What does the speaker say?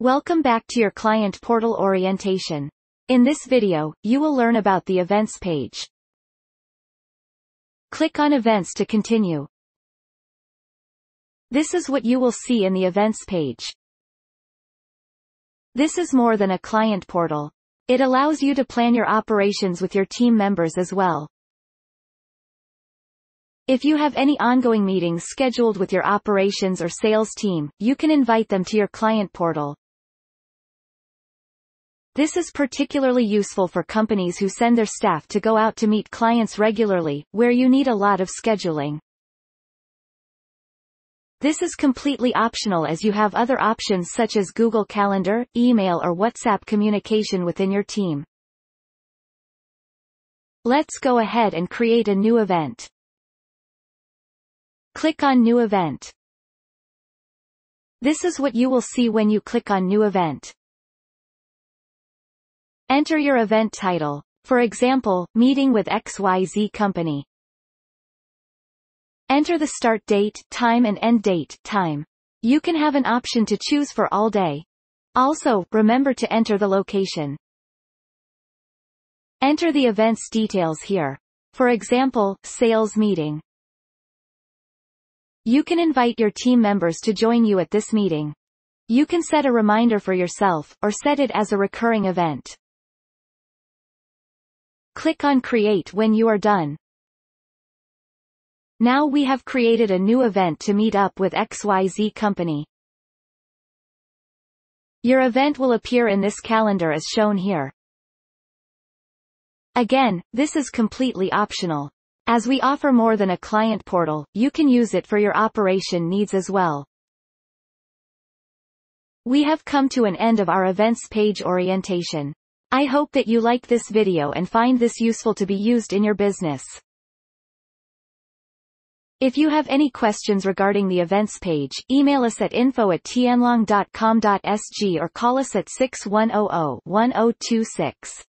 Welcome back to your client portal orientation. In this video, you will learn about the events page. Click on events to continue. This is what you will see in the events page. This is more than a client portal. It allows you to plan your operations with your team members as well. If you have any ongoing meetings scheduled with your operations or sales team, you can invite them to your client portal. This is particularly useful for companies who send their staff to go out to meet clients regularly, where you need a lot of scheduling. This is completely optional as you have other options such as Google Calendar, email or WhatsApp communication within your team. Let's go ahead and create a new event. Click on New Event. This is what you will see when you click on New Event. Enter your event title. For example, Meeting with XYZ Company. Enter the start date, time and end date, time. You can have an option to choose for all day. Also, remember to enter the location. Enter the event's details here. For example, sales meeting. You can invite your team members to join you at this meeting. You can set a reminder for yourself, or set it as a recurring event. Click on Create when you are done. Now we have created a new event to meet up with XYZ company. Your event will appear in this calendar as shown here. Again, this is completely optional. As we offer more than a client portal, you can use it for your operation needs as well. We have come to an end of our events page orientation. I hope that you like this video and find this useful to be used in your business. If you have any questions regarding the events page, email us at info at tianlong.com.sg or call us at 6100 1026.